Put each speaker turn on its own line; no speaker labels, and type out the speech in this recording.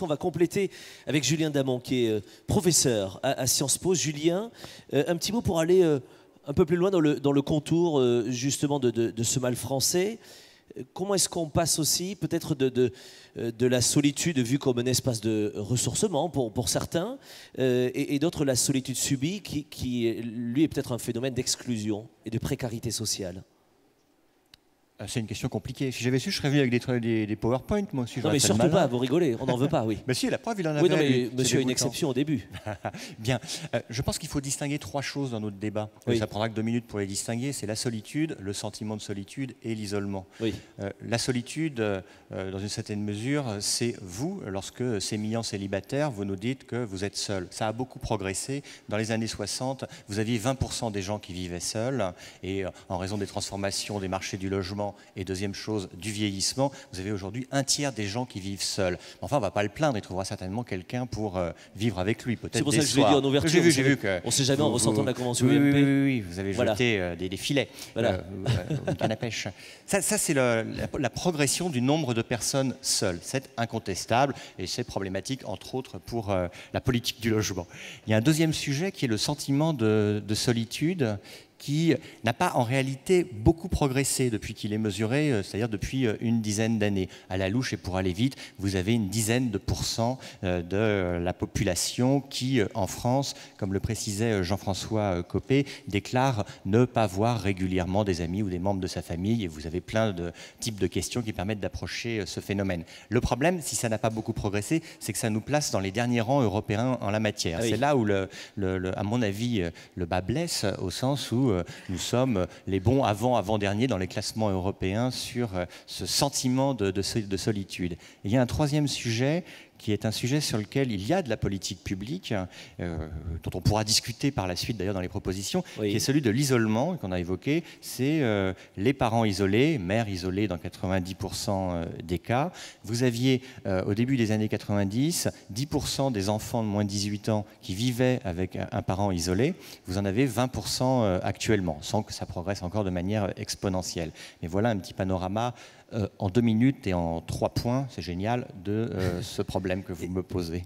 On va compléter avec Julien Damon, qui est euh, professeur à, Sciences Po. Julien, euh, un petit mot pour aller euh, un peu plus loin dans le, contour justement de, ce mal français. Comment est-ce qu'on passe aussi peut-être de, la solitude vue comme un espace de ressourcement pour, certains, et, d'autres la solitude subie qui, lui, est peut-être un phénomène d'exclusion et de précarité sociale?
C'est une question compliquée. Si j'avais su, je serais venu avec des, des, PowerPoint, moi.
Si non, mais surtout pas, vous rigolez, on n'en veut pas, oui.
mais si, la preuve, il en avait.
Oui, non, mais monsieur a une exception au début.
Bien. Euh, je pense qu'il faut distinguer trois choses dans notre débat. Ça prendra que deux minutes pour les distinguer. C'est la solitude, le sentiment de solitude et l'isolement.
Oui.
Euh, la solitude, euh, dans une certaine mesure, c'est vous, lorsque ces millions célibataires, vous nous dites que vous êtes seul. Ça a beaucoup progressé. Dans les années 60, vous aviez 20% des gens qui vivaient seuls. Et en raison des transformations des marchés du logement, et deuxième chose, du vieillissement, vous avez aujourd'hui un tiers des gens qui vivent seuls. Enfin, on ne va pas le plaindre, il trouvera certainement quelqu'un pour euh, vivre avec lui, peut-être
C'est pour ça que je l'ai dit en ouverture.
J'ai vu, j'ai vu que...
On ne sait jamais en ressentant la convention
oui,
UMP.
Oui, oui, oui, vous avez jeté euh, des, filets, voilà. euh, canne à pêche. Ça, c'est la, la, progression du nombre de personnes seules. C'est incontestable et c'est problématique, entre autres, pour euh, la politique du logement. Il y a un deuxième sujet qui est le sentiment de, de solitude qui n'a pas en réalité beaucoup progressé depuis qu'il est mesuré, euh, c'est-à-dire depuis euh, une dizaine d'années. À la louche, et pour aller vite, vous avez une dizaine de pourcents euh, de la population qui, en France, comme le précisait Jean-François Copé, déclare ne pas voir régulièrement des amis ou des membres de sa famille, et vous avez plein de types de questions qui permettent d'approcher ce phénomène. Le problème, si ça n'a pas beaucoup progressé, c'est que ça nous place dans les derniers rangs européens en la matière. Ah c'est là où, le, à mon avis, le bas blesse, au sens où euh, nous sommes les bons avant-avant-derniers dans les classements européens sur euh, ce sentiment de, de solitude. il y a un troisième sujet qui est un sujet sur lequel il y a de la politique publique, euh, dont on pourra discuter par la suite d'ailleurs dans les propositions, qui est celui de l'isolement qu'on a évoqué. C'est euh, les parents isolés, mères isolées dans 90% euh, des cas. Vous aviez au début des années 90, 10% des enfants de moins de 18 ans qui vivaient avec un, parent isolé. Vous en avez 20% actuellement, sans que ça progresse encore de manière exponentielle. Mais voilà un petit panorama en deux minutes et en trois points, c'est génial, de ce problème que vous me posez.